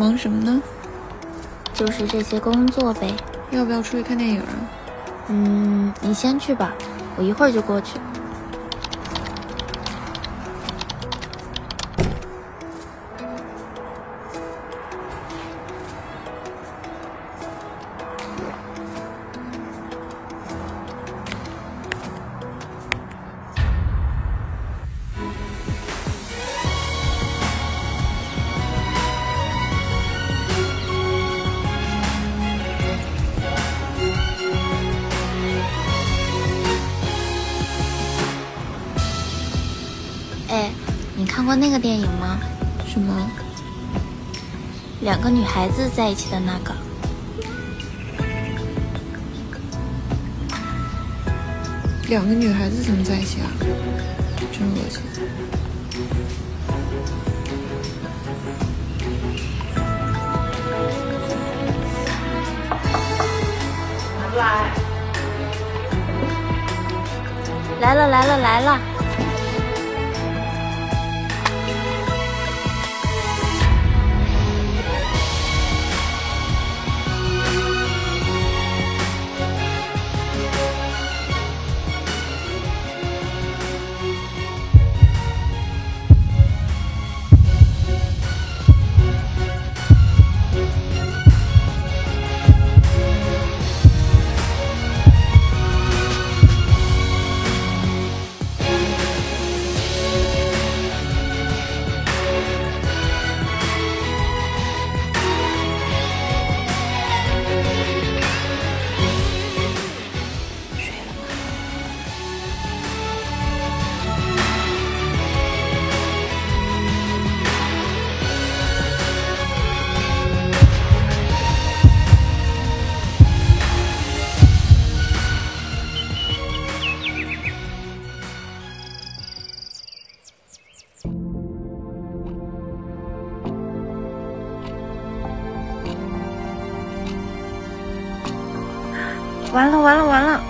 忙什么呢？就是这些工作呗。要不要出去看电影啊？嗯，你先去吧，我一会儿就过去。哎，你看过那个电影吗？什么？两个女孩子在一起的那个。两个女孩子怎么在一起啊？真恶心。来，来了来了来了！完了完了完了！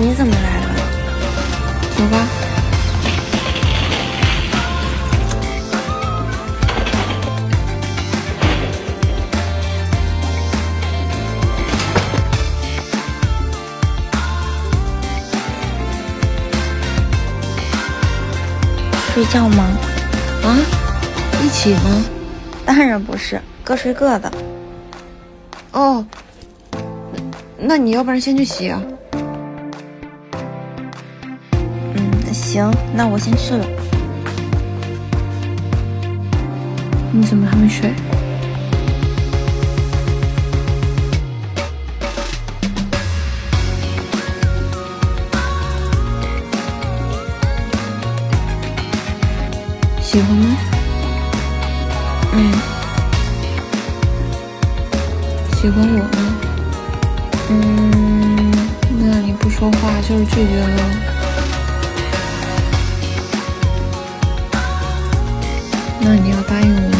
你怎么来了？走吧。睡觉吗？啊？一起吗？当然不是，各睡各的。哦，那你要不然先去洗啊？行，那我先去了。你怎么还没睡？喜欢吗？嗯喜欢我吗？嗯，那你不说话就是拒绝喽。那你要答应我